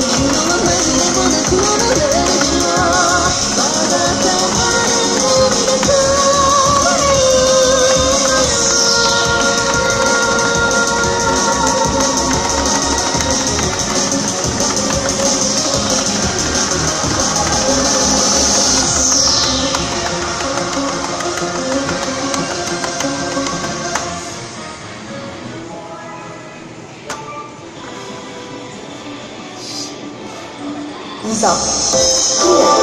you know I'm ready. 你走出